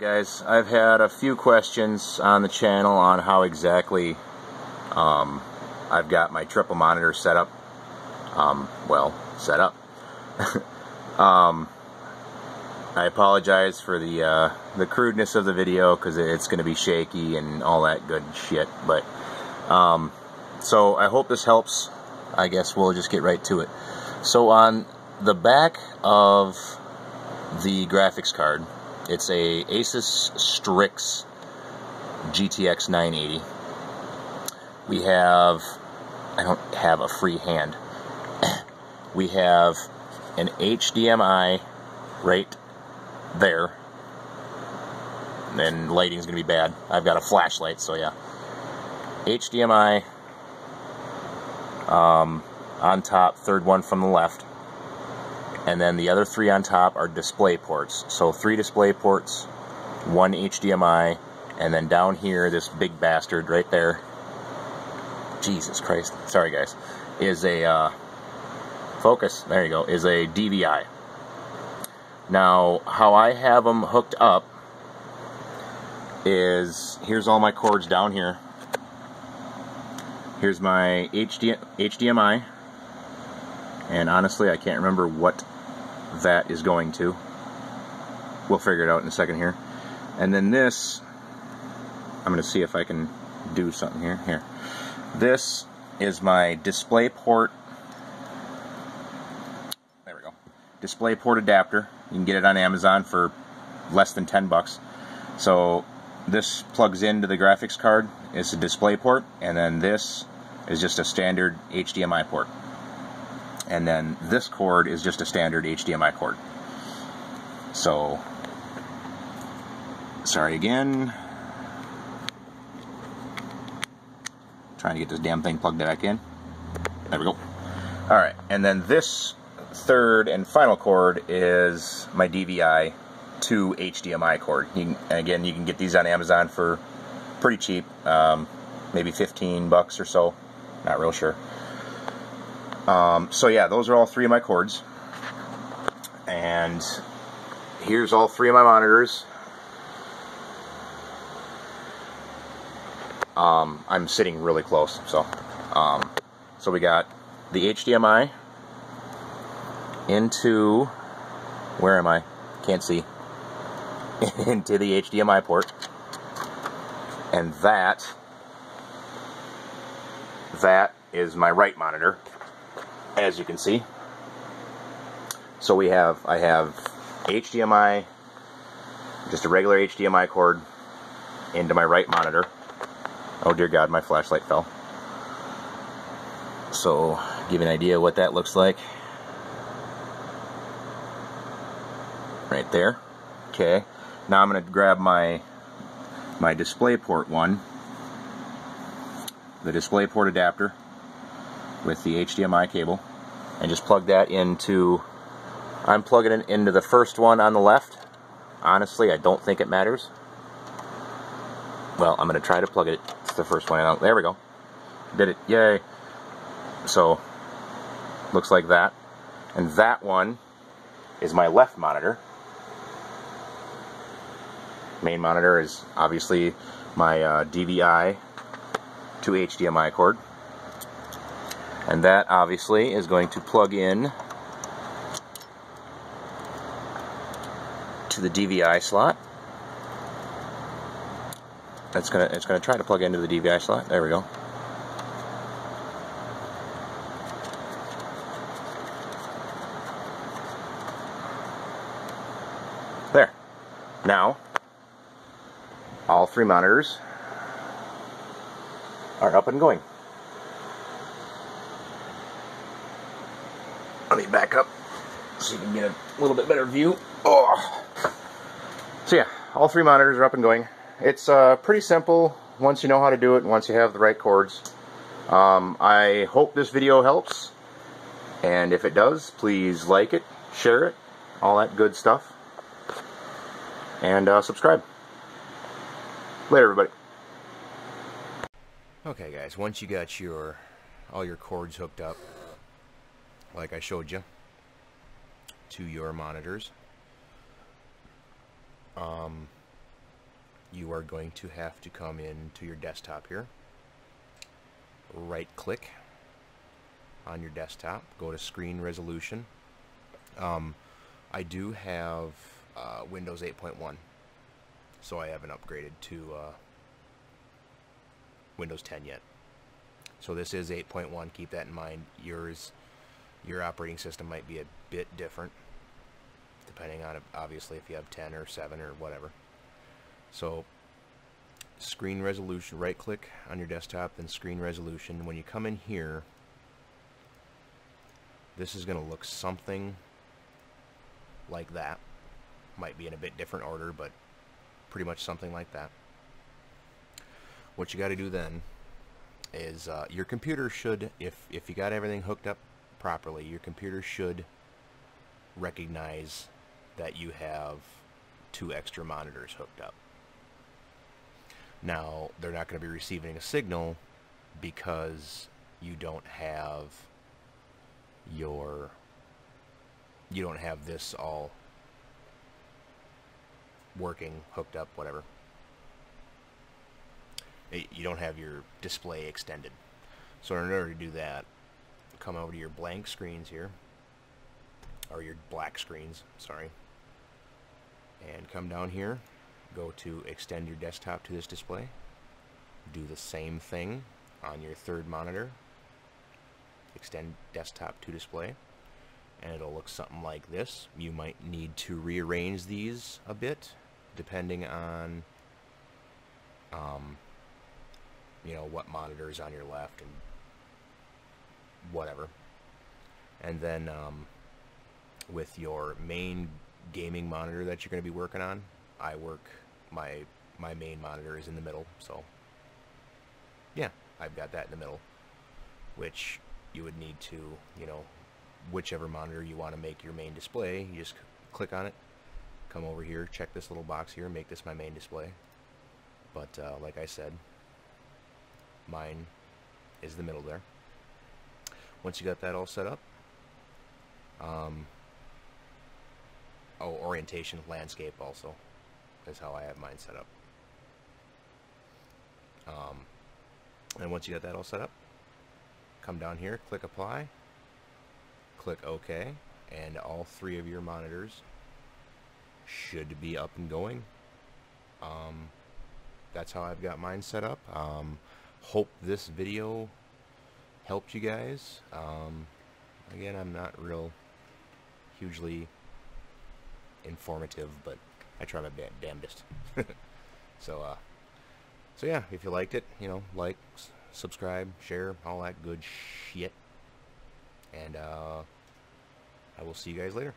guys I've had a few questions on the channel on how exactly um, I've got my triple monitor set up. Um, well set up. Um, I apologize for the uh, the crudeness of the video because it's going to be shaky and all that good shit but um, so I hope this helps. I guess we'll just get right to it. So on the back of the graphics card it's a Asus Strix GTX 980. We have, I don't have a free hand. we have an HDMI right there. And lighting's to be bad. I've got a flashlight, so yeah. HDMI um, on top, third one from the left and then the other three on top are display ports. So three display ports, one HDMI, and then down here, this big bastard right there, Jesus Christ, sorry guys, is a, uh, focus, there you go, is a DVI. Now, how I have them hooked up is, here's all my cords down here. Here's my HD, HDMI, and honestly I can't remember what that is going to. We'll figure it out in a second here. And then this, I'm going to see if I can do something here. Here. This is my display port. There we go. Display port adapter. You can get it on Amazon for less than 10 bucks. So this plugs into the graphics card. It's a display port. And then this is just a standard HDMI port and then this cord is just a standard HDMI cord. So, sorry again. Trying to get this damn thing plugged back in. There we go. Alright, and then this third and final cord is my DVI to HDMI cord. You can, again, you can get these on Amazon for pretty cheap, um, maybe 15 bucks or so. Not real sure. Um, so yeah, those are all three of my cords. And here's all three of my monitors. Um, I'm sitting really close, so um, so we got the HDMI into where am I? Can't see into the HDMI port, and that that is my right monitor as you can see. So we have, I have HDMI, just a regular HDMI cord into my right monitor. Oh dear God, my flashlight fell. So, give you an idea what that looks like. Right there. Okay. Now I'm going to grab my my display port one, the display port adapter with the HDMI cable and just plug that into I'm plugging it into the first one on the left. Honestly I don't think it matters. Well I'm gonna try to plug it to the first one. There we go. Did it. Yay. So looks like that. And that one is my left monitor. Main monitor is obviously my uh, DVI to HDMI cord and that obviously is going to plug in to the DVI slot. That's gonna it's gonna try to plug into the DVI slot. There we go. There. Now, all three monitors are up and going. Me back up so you can get a little bit better view. Oh. So yeah, all three monitors are up and going. It's uh, pretty simple once you know how to do it, and once you have the right cords. Um, I hope this video helps, and if it does, please like it, share it, all that good stuff, and uh, subscribe. Later, everybody. Okay, guys, once you got your all your cords hooked up, like I showed you, to your monitors. Um, you are going to have to come in to your desktop here. Right click on your desktop, go to screen resolution. Um, I do have uh, Windows 8.1, so I haven't upgraded to uh, Windows 10 yet. So this is 8.1, keep that in mind. Yours, your operating system might be a bit different, depending on, obviously, if you have 10 or 7 or whatever. So screen resolution, right click on your desktop, then screen resolution. When you come in here, this is going to look something like that. Might be in a bit different order, but pretty much something like that. What you got to do then is uh, your computer should, if, if you got everything hooked up properly, your computer should recognize that you have two extra monitors hooked up. Now, they're not going to be receiving a signal because you don't have your you don't have this all working, hooked up, whatever. Eh, you don't have your display extended. So in order to do that, come over to your blank screens here, or your black screens, sorry, and come down here, go to extend your desktop to this display, do the same thing on your third monitor, extend desktop to display, and it'll look something like this. You might need to rearrange these a bit, depending on, um, you know, what monitor is on your left and whatever. And then um, with your main gaming monitor that you're going to be working on, I work my my main monitor is in the middle, so yeah, I've got that in the middle, which you would need to, you know, whichever monitor you want to make your main display, you just click on it, come over here, check this little box here, make this my main display. But uh, like I said, mine is the middle there. Once you got that all set up, um, oh, orientation, landscape also is how I have mine set up. Um, and once you got that all set up, come down here, click apply, click OK, and all three of your monitors should be up and going. Um, that's how I've got mine set up. Um, hope this video helped you guys. Um, again, I'm not real hugely informative, but I try my damnedest. so, uh, so yeah, if you liked it, you know, like, subscribe, share, all that good shit. And uh, I will see you guys later.